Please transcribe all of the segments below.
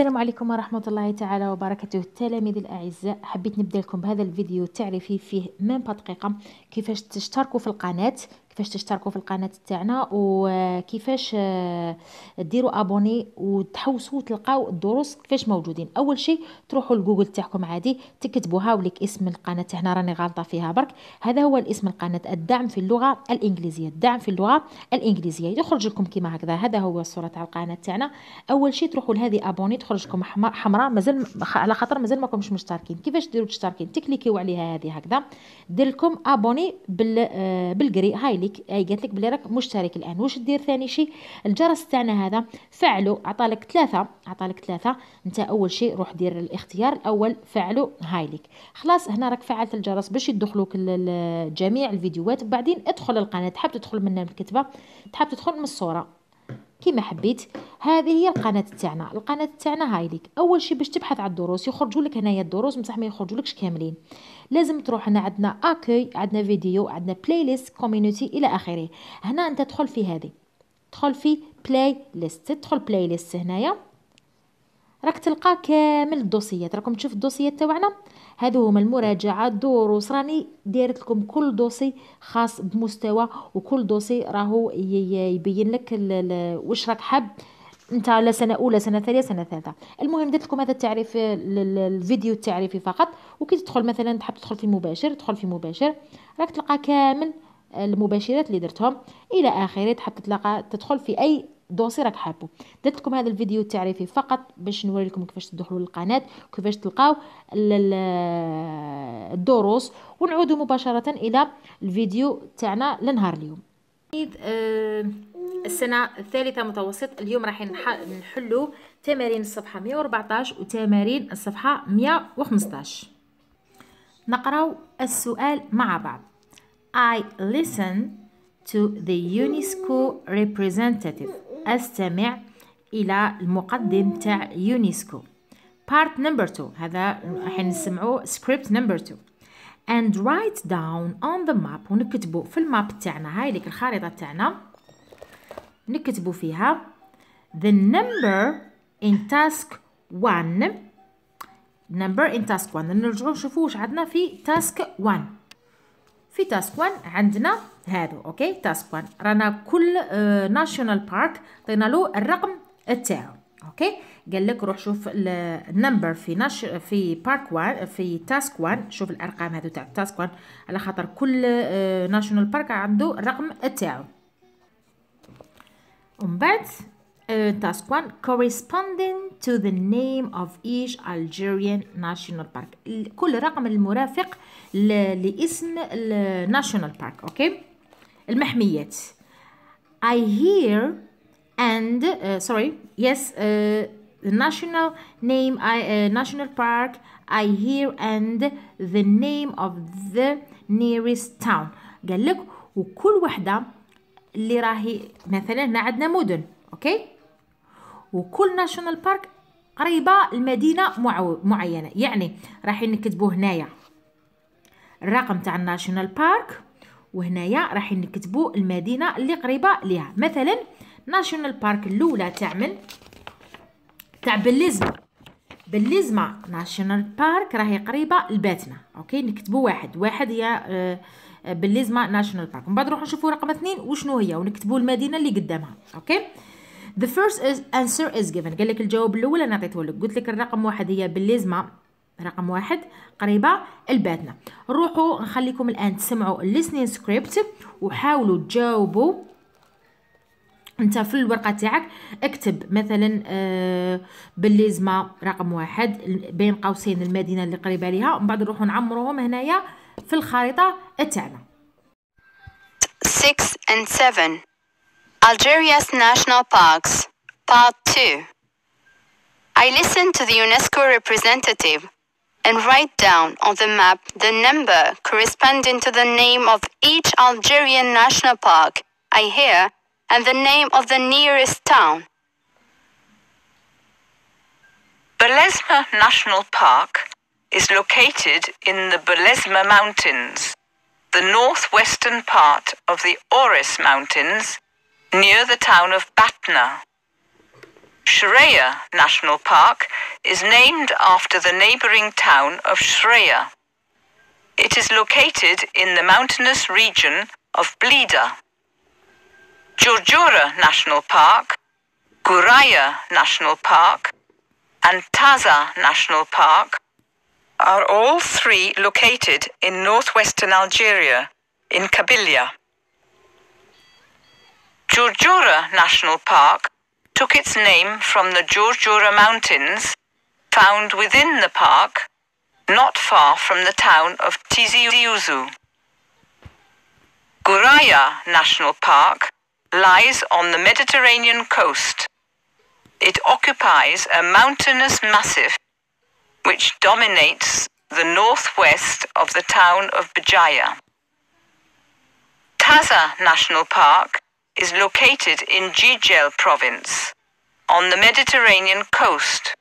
السلام عليكم ورحمة الله تعالى وبركاته. التلاميذ الأعزاء حبيت نبدأ لكم بهذا الفيديو التعريفي فيه ميم دقيقة كيفاش تشتركوا في القناة. كيفاش تشتركوا في القناة تاعنا وكيفاش آه، ديروا أبوني وتحوسوا تلقاو الدروس كيفاش موجودين. أول شيء تروحوا لجوجل تاعكم عادي تكتبوا هاوليك اسم القناة. تاعنا راني غالطة فيها برك. هذا هو الاسم القناة الدعم في اللغة الإنجليزية. الدعم في اللغة الإنجليزية. يخرج لكم كيما هكذا. هذا هو الصورة تاع القناة تاعنا. أول شيء تروحوا لهذه abonner تخرج لكم حمراء مازال على خاطر مازال ماكمش مشتركين. كيفاش ديروا تشتركين تكليكيو عليها هذه هكذا. دير لكم abonner بال آه، بال gris هاي ليك اي قالت لك بلي راك مشترك الآن. واش دير ثاني شيء الجرس تاعنا هذا فعلوا عطالك ثلاثة عطالك ثلاثة. انت أول شيء روح دير الاختيار الأول فعلوا هاي ليك خلاص هنا راك فعلت الجرس باش يدخلوك جميع الفيديوهات. وبعدين ادخل القناة تحب تدخل من الكتبة؟ تحب تدخل من الصورة. كيما حبيت. هذه هي القناة تاعنا. القناة تاعنا هاي ليك أول شيء باش تبحث على الدروس يخرجوا لك هنايا الدروس بصح ما يخرجولكش كاملين. لازم تروح هنا عندنا accueil عندنا فيديو عندنا playlist community إلى آخره. هنا أنت تدخل في هذه. تدخل في playlist تدخل playlist هنايا. راك تلقى كامل الدوسيات. راكم تشوف الدوسيات تاعنا. هادو هما المراجعة الدروس. راني دايرت لكم كل dossier خاص بمستوى وكل دوسي راهو يبين لك واش راك حاب. انت لا سنة أولى سنة ثانية سنة ثالثة. المهم درت لكم هذا التعريف الفيديو التعريفي فقط. وكي تدخل مثلا تحب تدخل في مباشر تدخل في مباشر راك تلقى كامل المباشرات اللي درتهم. إلى آخره تحب تلقى تدخل في أي دوسي راك حابه. درت لكم هذا الفيديو التعريفي فقط باش نوري لكم كيفاش تدخلوا للقناة كيفاش تلقاو الدروس. ونعود مباشرة إلى الفيديو تاعنا لنهار اليوم. آه، السنة الثالثة متوسط. اليوم راح نحلو تمارين الصفحة 114 وتمارين الصفحة 115 نقراو السؤال مع بعض. I listen to the UNESCO representative. أستمع إلى المقدم تاع يونسكو part number 2 هذا راح نسمعو script number 2 and write down on the map. ونكتبو في ال map تاعنا. هاي ليك الخريطة تاعنا. نكتبو فيها. The number in task 1 number in task 1 نرجعو نشوفو واش عندنا في task 1 في task 1 عندنا هادو okay task 1 رانا كل national park عطينا له الرقم تاعو okay قال لك روح شوف ال number في نش في part 1 في task 1 شوف الأرقام هذو تاع task 1 على خاطر كل national park عنده الرقم تاعو. ومن بعد task 1 corresponding to the name of each Algerian national park. كل رقم المرافق لاسم ال national park okay؟ المحميات. I hear and uh, sorry yes uh, the national name I uh, national park I hear and the name of the nearest town. قال لك وكل وحدة اللي راهي مثلا هنا عندنا مدن okay؟ وكل national park قريبة المدينة معينة. يعني راح نكتبوا هنايا الرقم تاع ال national park وهنايا راح نكتبوا المدينة اللي قريبة ليها. مثلا national park الأولى تاع من تاع بليزمة بليزمة national park راهي قريبة لباتنة okay؟ نكتبوا واحد. واحد هي آه، بليزمة national park. من بعد نروحوا نشوفوا رقم اثنين وشنو هي ونكتبوا المدينة اللي قدامها okay؟ The first answer is given. قال لك الجواب الأول أنا عطيته لك. قلت لك الرقم واحد هي بليزمة رقم واحد قريبة الباتنا روحوا نخليكم الآن تسمعوا الليسنين سكريبت وحاولوا تجاوبوا انت في الورقة تاعك اكتب مثلا آه بالليزما رقم واحد بين قوسين المدينة اللي قريبة ليها ومن بعد نروحوا نعمروهم هنايا في الخريطة تاعنا 6 and 7 Algeria's National Parks Part 2 I listened to the UNESCO representative and write down on the map the number corresponding to the name of each Algerian national park I hear and the name of the nearest town. Belezma National Park is located in the Belezma Mountains, the northwestern part of the Oris Mountains, near the town of Batna. Shreya National Park is named after the neighboring town of Shreya. It is located in the mountainous region of Blida. Jurjura National Park, Guraya National Park, and Taza National Park are all three located in northwestern Algeria, in Kabylia. Jurjura National Park took its name from the Jurjura Mountains found within the park, not far from the town of Tizi Ouzou. Guraya National Park lies on the Mediterranean coast. It occupies a mountainous massif which dominates the northwest of the town of Bajaya. Taza National Park is located in Jijel province on the Mediterranean coast,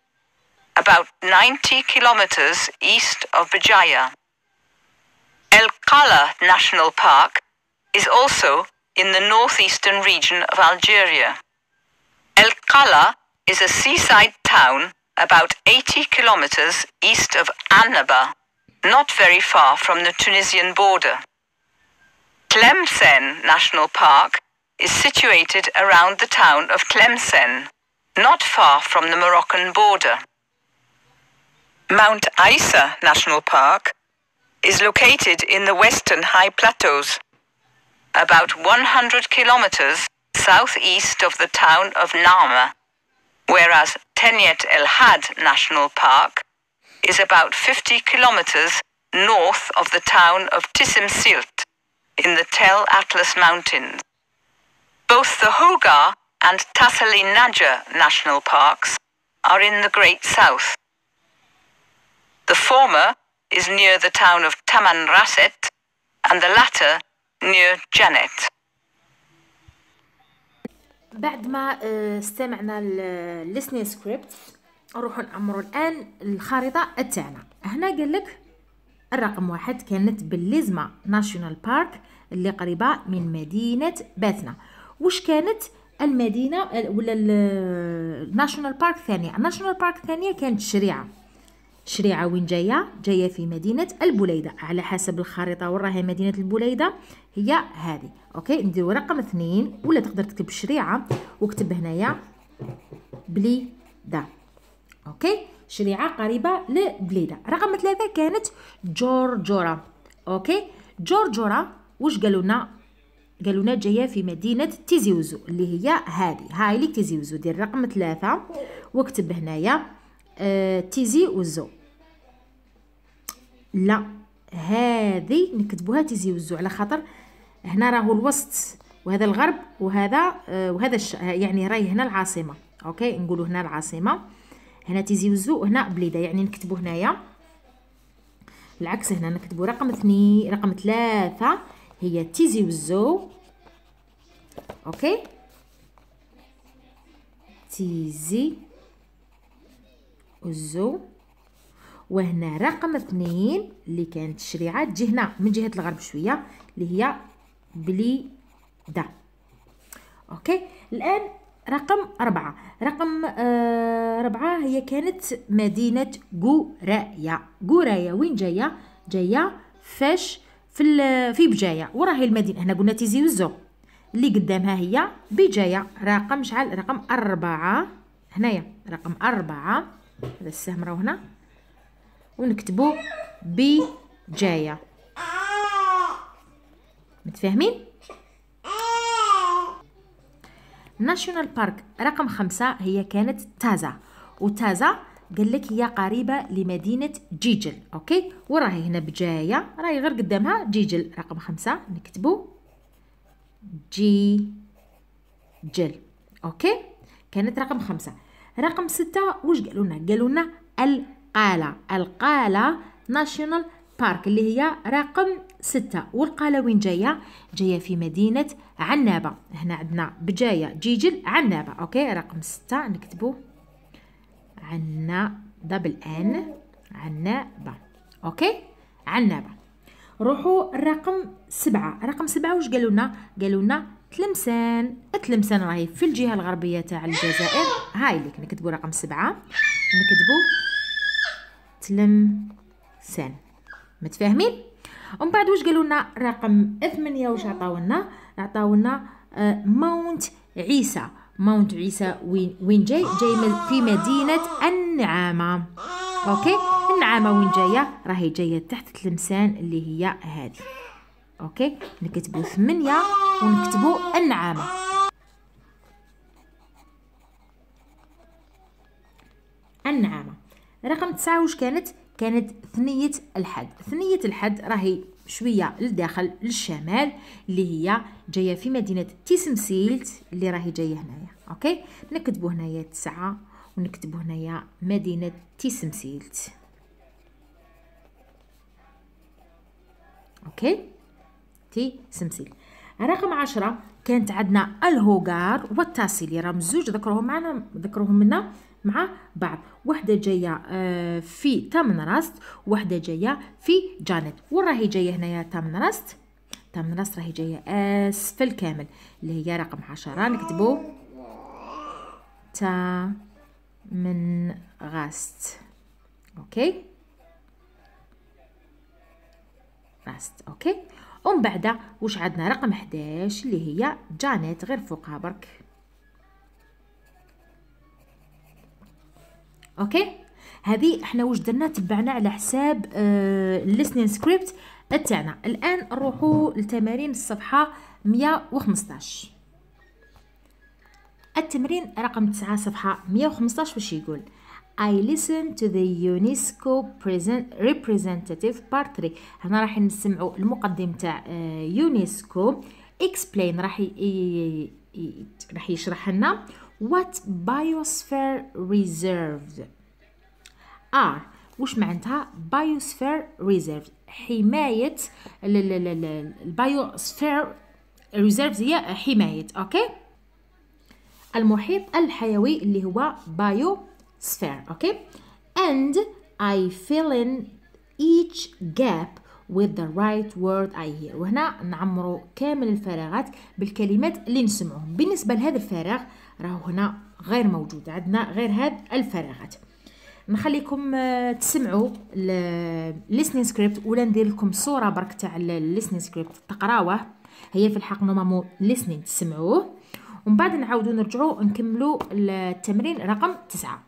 about 90 kilometers east of Bajaya. El Kala National Park is also in the northeastern region of Algeria. El Qala is a seaside town about 80 kilometers east of Annaba, not very far from the Tunisian border. Tlemcen National Park is situated around the town of Tlemcen, not far from the Moroccan border. Mount Isa National Park is located in the western high plateaus, about 100 kilometers southeast of the town of Nama, whereas Tenyet El Had National Park is about 50 kilometers north of the town of Tisim in the Tel Atlas Mountains. Both the Hogar and Tassali Naja national parks are in the Great South. The former is near the town of Taman Rasset and the latter near Janet. بعد ما آه، استمعنا الليسني سكريبت نروحوا نعمروا الآن الخريطة تاعنا هنا قال لك الرقم واحد كانت بليزمة national park اللي قريبة من مدينة باتنة واش كانت المدينة ولا ال national park الثانية ال national park الثانية كانت شريعة. شريعة وين جاية؟ جاية في مدينة البليدة على حسب الخريطة وين راهي مدينة البليدة هي هذه. okay؟ نديرو رقم اثنين ولا تقدر تكتب شريعة واكتب هنايا بليدة. okay؟ شريعة قريبة لبليدة. رقم ثلاثة كانت جرجرة. okay؟ جرجرة واش قالوا لنا؟ لنا جاية في مدينة تيزي وزو اللي هي هذه. هاي اللي تيزي وزو دير رقم ثلاثة واكتب هنايا آه تيزي وزو لا هذه نكتبوها تيزي وزو. على خاطر هنا راهو الوسط وهذا الغرب وهذا آه وهذا الش... يعني راهي هنا العاصمة. okay نقولوا هنا العاصمة. هنا تيزي وزو وهنا بليدة. يعني نكتبوا هنايا. العكس هنا نكتبوا رقم اثنين رقم ثلاثة. هي تيزي وزو. okay. تيزي وزو. وهنا رقم اثنين اللي كانت الشريعة تجي هنا من جهة الغرب شوية اللي هي بليدة أوكي؟ الآن رقم أربعة. رقم آه ربعة هي كانت مدينة قورايا قورايا وين جاية؟ جاية فاش في في بجاية. وراهي المدينة. هنا قلنا تيزي وزو اللي قدامها هي بجاية. رقم شحال رقم أربعة. هنايا. رقم أربعة. هذا السهم راهو هنا. ونكتبو بجاية متفاهمين؟ national park رقم خمسة هي كانت تازا وتازا قال لك هي قريبة لمدينة جيجل okay؟ وراهي هنا بجاية راهي غير قدامها جيجل رقم خمسة نكتبو جيجل okay؟ كانت رقم خمسة. رقم ستة وش قالوا لنا قالوا لنا القالة. القالة national park اللي هي رقم ستة. والقالة وين جاية؟ جاية في مدينة عنابة. هنا عندنا بجاية جيجل عنابة. okay رقم ستة نكتبو. عنابة بالان عنابة. okay عنابة. روحوا الرقم سبعة. رقم سبعة وش قالوا لنا؟ قالوا لنا تلمسان. تلمسان راهي في الجهة الغربية تاع الجزائر. هاي اللي نكتبو رقم سبعة. نكتبو تلمسان متفاهمين؟ ومن بعد واش قالوا لنا؟ رقم ثمانية واش عطاولنا عطاولنا آه Mount عيسى. Mount عيسى وين وين جاي؟ جاي في مدينة النعامة. okay؟ النعامة وين جاية؟ راهي جاية تحت تلمسان اللي هي هذه okay؟ نكتبو ثمانية ونكتبو النعامة. النعامة. رقم تسعة واش كانت؟ كانت ثنية الحد. ثنية الحد راهي شوية للداخل للشمال اللي هي جاية في مدينة تيسمسيلت اللي راهي جاية هنايا. okay؟ نكتبو هنايا تسعة ونكتبو هنايا مدينة تيسمسيلت. okay؟ تيسمسيلت رقم عشرة كانت عندنا الهقار والتاسيلي. راهم زوج ذكروهم معنا ذكروهم منا. مع بعض. وحدة جاية آه، في تامنراست وحدة جاية في جانت وين راهي جاية هنايا تامنراست تامنراست راهي جاية اسفل كامل اللي هي رقم عشرة. نكتبو. تامنراست okay. راست okay. ومن بعد واش عندنا؟ رقم 11 اللي هي جانت غير فوقها برك. okay؟ هذه إحنا واش درنا تبعنا على حساب آه ال listening script تاعنا الآن نروحوا لتمارين الصفحة 115 التمرين رقم 9 صفحة 115 واش يقول؟ I listen to the UNESCO representative part 3 هنا راح نسمعوا المقدم تاع يونسكو explain راح راح يشرح لنا. what biosphere reserved are وش معناتها biosphere reserved حماية البايوسفير reserved هي حماية اوكي المحيط الحيوي اللي هو بايو sphere okay and I fill in each gap with the right word I hear. وهنا نعمرو كامل الفراغات بالكلمات اللي نسمعهم. بالنسبة لهذا الفراغ راهو هنا غير موجود. عندنا غير هاد الفراغات. نخليكم تسمعوا listening script ولا ندير لكم صورة برك تاع listening script تقراوه. هي في الحق نورمالمون listening. تسمعوه. ومن بعد نعاودو نرجعو نكملو التمرين رقم تسعة.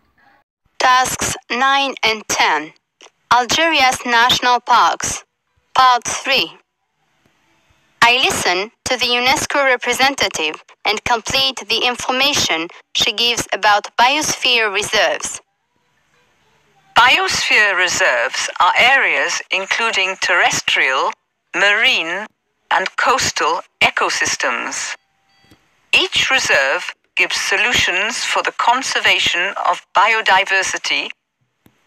Tasks 9 and 10 Algeria's National Parks. Part 3 I listen to the UNESCO representative and complete the information she gives about biosphere reserves. Biosphere reserves are areas including terrestrial, marine, and coastal ecosystems. Each reserve gives solutions for the conservation of biodiversity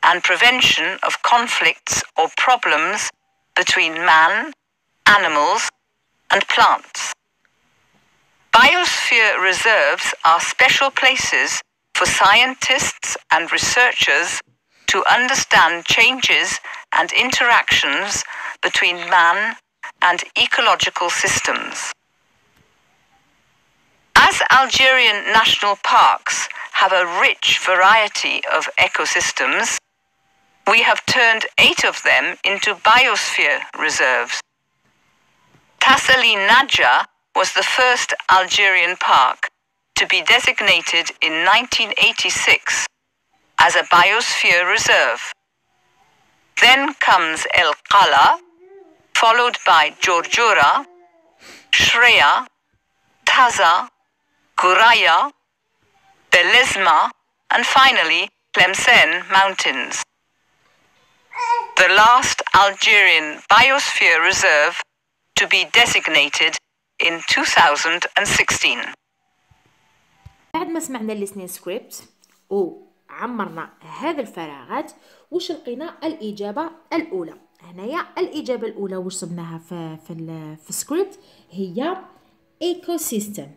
and prevention of conflicts or problems between man, animals, and plants. Biosphere reserves are special places for scientists and researchers to understand changes and interactions between man and ecological systems. As Algerian national parks have a rich variety of ecosystems, we have turned eight of them into biosphere reserves. Tassali Nadja was the first Algerian park to be designated in 1986 as a biosphere reserve. Then comes El Qala, followed by Jorjura, Shreya, Taza, Guraya, Belezma, and finally Tlemcen Mountains. The last Algerian biosphere reserve to be designated in 2016. بعد ما سمعنا ال listening script وعمرنا هذه الفراغات وش لقينا؟ الإجابة الأولى. هنايا الإجابة الأولى وش صبناها في في, في السكريبت هي ecosystem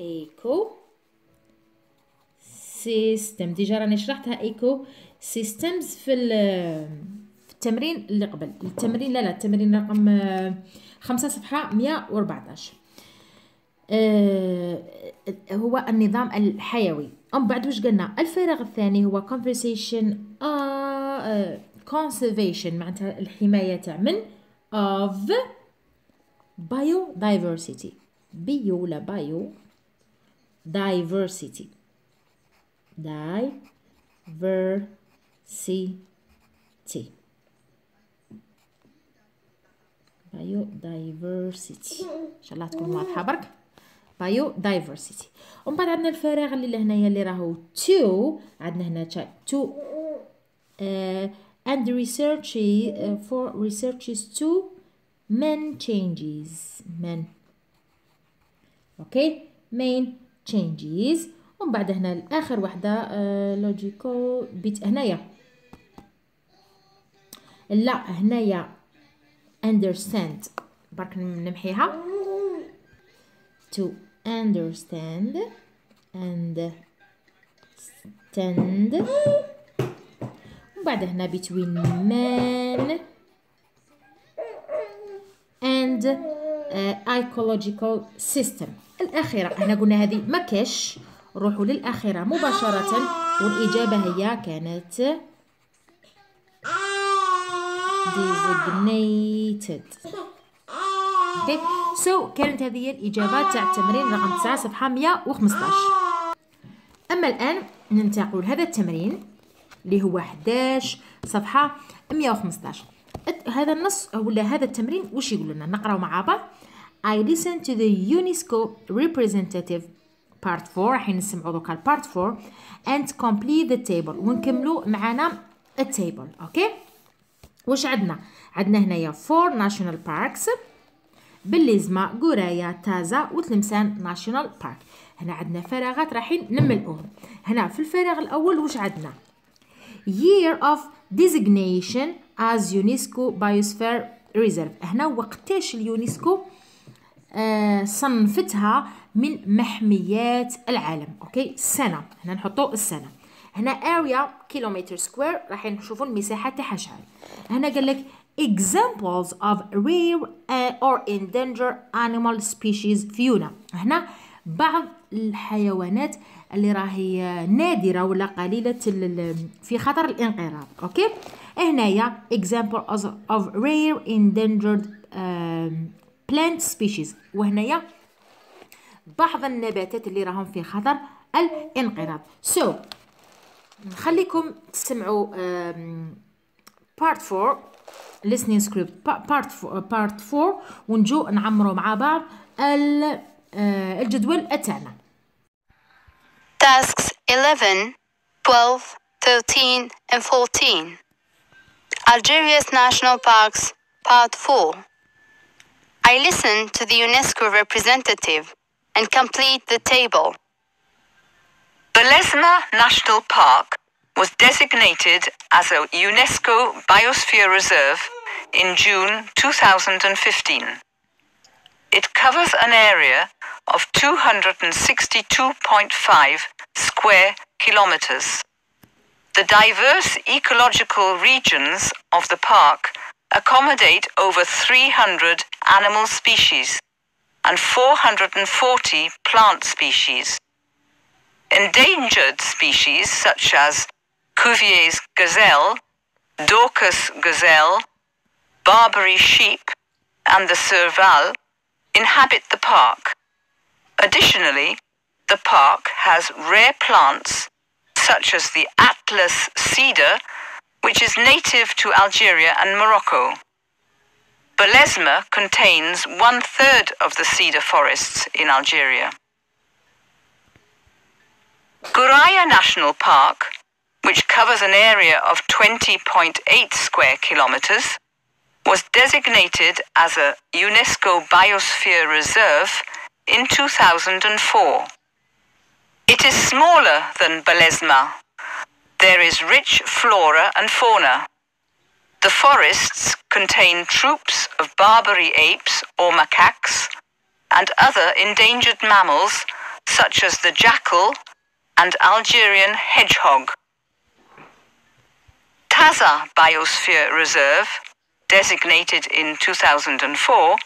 ecosystem déjà راني شرحتها. ecosystems في في التمرين اللي قبل. التمرين لا لا التمرين رقم خمسة صفحة مية وأربعتاش. آه هو النظام الحيوي. أم بعد وش قلنا؟ الفارغ الثاني هو conversation آه آه conservation معناتها الحماية تاع من of biodiversity. بيو ولا بايو؟ diversity. diversity. سي تي بايو دايفرسيتي ان شاء الله تكون واضحه برك بايو دايفرسيتي ومن بعد عندنا الفراغ اللي لهنايا اللي راهو تو عندنا هنا تو اند ريسيرش فور ريسيرشز تو مين تشينجز مين OK main changes ومن بعد هنا الآخر وحده logical uh, but هنايا لا هنايا understand. برك نمحيها. To understand and stand. وبعد هنا between man and uh, ecological system. الأخيرة إحنا قلنا هذه ما كاش روحوا للأخيرة مباشرة. والإجابة هي كانت designated okay. so كانت هذه الإجابات تاع التمرين رقم 9 صفحة 115 أما الآن ننتقل هذا التمرين اللي هو 11 صفحة 115 هذا النص ولا هذا التمرين وش يقول لنا؟ نقرأ مع بعض. I listen to the UNESCO representative part 4 راح نسمعوا دوكا part 4 and complete the table. ونكملوا معنا ال table OK واش عندنا؟ عندنا هنايا four national parks بلزمة قوراية تازا وتلمسان national park هنا عندنا فراغات رايحين نملؤوهم هنا في الفراغ الأول واش عندنا؟ Year of designation as UNESCO Biosphere Reserve. هنا وقتاش اليونسكو آه صنفتها من محميات العالم OK؟ سنة. هنا نحطو السنة. هنا area كيلومتر square راح نشوفوا المساحة تاعها شحال. هنا قال لك examples of rare or endangered animal species فلورا. هنا بعض الحيوانات اللي راهي نادرة ولا قليلة في خطر الانقراض OK؟ هنايا example of rare endangered plant species. وهنايا بعض النباتات اللي راهم في خطر الانقراض. So نخليكم تسمعوا بارت 4 listening script بارت بارت 4 ونجو نعمروا مع بعض الجدول تاعنا Tasks 11, 12, 13 and 14. Algeria's national parks, part 4. I listen to the UNESCO representative and complete the table. Belezma National Park was designated as a UNESCO Biosphere Reserve in June 2015. It covers an area of 262.5 square kilometers. The diverse ecological regions of the park accommodate over 300 animal species and 440 plant species. Endangered species such as Cuvier's gazelle, Dorcas gazelle, Barbary sheep, and the serval inhabit the park. Additionally, the park has rare plants such as the Atlas cedar, which is native to Algeria and Morocco. Belezma contains one third of the cedar forests in Algeria. Guraya National Park, which covers an area of 20.8 square kilometers, was designated as a UNESCO Biosphere Reserve in 2004. It is smaller than Belezma. There is rich flora and fauna. The forests contain troops of Barbary apes or macaques and other endangered mammals such as the jackal and Algerian hedgehog. Taza Biosphere Reserve, designated in 2004,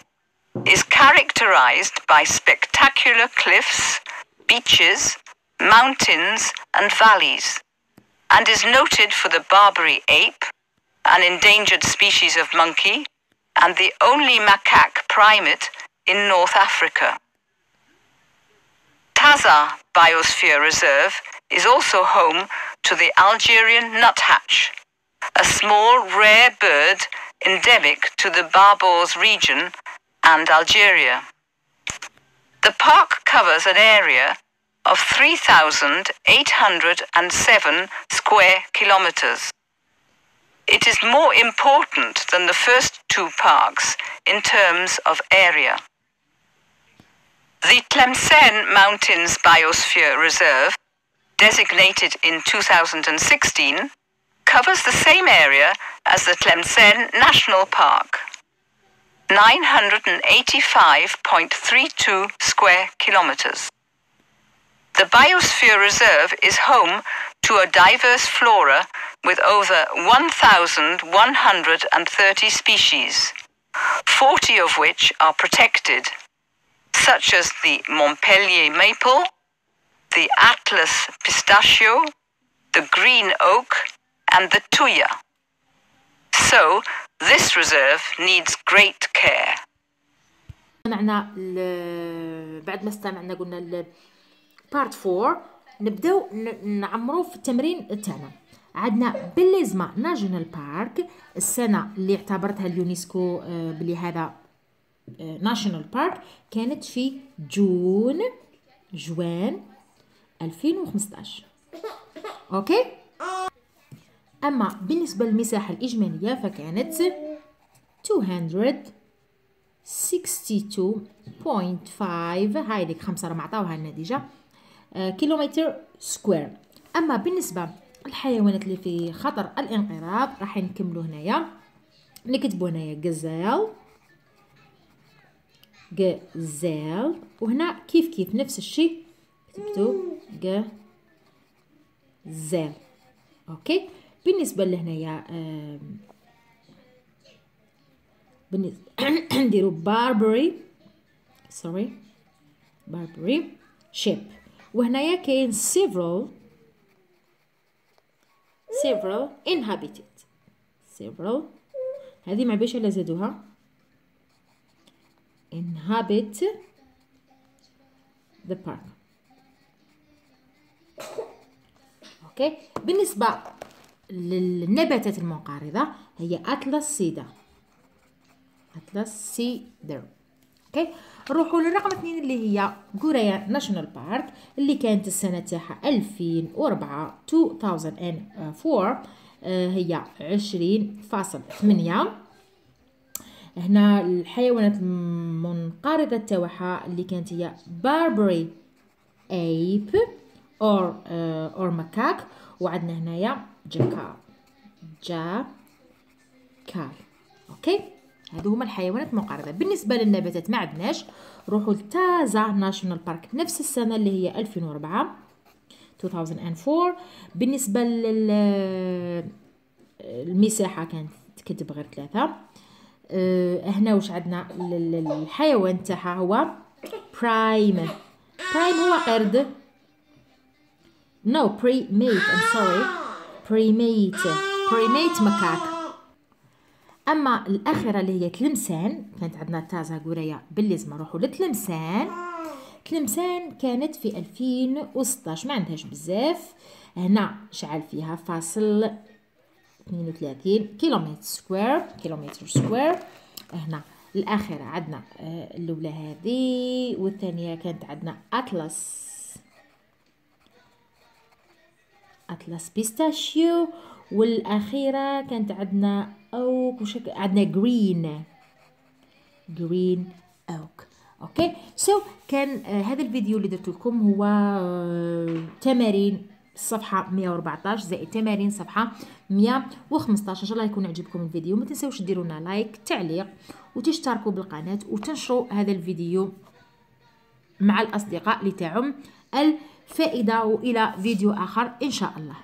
is characterized by spectacular cliffs, beaches, mountains, and valleys, and is noted for the Barbary ape, an endangered species of monkey, and the only macaque primate in North Africa. Taza Biosphere Reserve is also home to the Algerian nuthatch, a small rare bird endemic to the Barbors region and Algeria. The park covers an area of 3,807 square kilometers. It is more important than the first two parks in terms of area. The Tlemcen Mountains Biosphere Reserve, designated in 2016, covers the same area as the Tlemcen National Park. 985.32 square kilometers. The Biosphere Reserve is home to a diverse flora with over 1,130 species, 40 of which are protected, such as the Montpellier maple, the Atlas pistachio, the green oak, and the tuya. So, this reserve needs great care. معنا بعد ما استمعنا قلنا part 4 نبدأو نعمرو في التمرين تاعنا عندنا بلزمة national park السنة اللي اعتبرتها اليونسكو آه، بلي هذا national park كانت في June جوان 2015 OK؟ أما بالنسبة للمساحة الإجمالية فكانت 262.5 هاي ديك خمسة راه معطاوها النتيجة آه، كيلومتر square. أما بالنسبة للحيوانات اللي في خطر الانقراض راح نكملو هنايا. نكتبو هنايا غزال. غزال وهنا كيف كيف نفس الشيء. كتبتو غزال OK. بالنسبة لهنايا آم، بالنسبة نديرو Barbary sorry Barbary sheep وهنايا كاين several several inhabited. Several. هذه ما بيش إلا زادوها. Inhabit the park. OK بالنسبة للنباتات المنقرضة هي Atlas ceda Atlas cedar OK نروحوا للرقم اثنين اللي هي قوراية national park اللي كانت السنة تاعها 2004 2004 آه، هي 20.8 هنا الحيوانات المنقرضة تاعها اللي كانت هي Barbary ايب اور اور مكاك وعندنا هنايا جاكار جا كار أوكي؟ هادو هما الحيوانات المنقرضة. بالنسبة للنباتات ما عندناش روحوا لتازا ناشونال بارك. نفس السنة اللي هي 2004 2004 بالنسبة لل المساحة كانت تكتب غير ثلاثة. أه هنا واش عندنا؟ ال- ال- الحيوان تاعها هو برايم برايم هو قرد. نو بريميت ام سوري بريميت بريميت مكاك أما الأخيرة اللي هي تلمسان كانت عندنا تازا قرية باللزمة نروحوا لتلمسان. تلمسان كانت في 2016 ما عندهاش بزاف. هنا شعل فيها فاصل 32 كيلومتر سكوير كيلومتر سكوير. هنا الأخيرة عندنا آه، الأولى هذه والثانية كانت عندنا Atlas. Atlas pistachio والأخيرة كانت عندنا oak وش عندنا green green oak. OK؟ so so, كان آه هذا الفيديو اللي درت لكم هو آه تمارين صفحة 114 زائد تمارين صفحة 115 إن شاء الله يكون عجبكم الفيديو. ما تنسوش ديروا لنا لايك تعليق وتشتركوا بالقناة وتنشروا هذا الفيديو مع الأصدقاء لتعم الفائدة وإلى فيديو آخر إن شاء الله.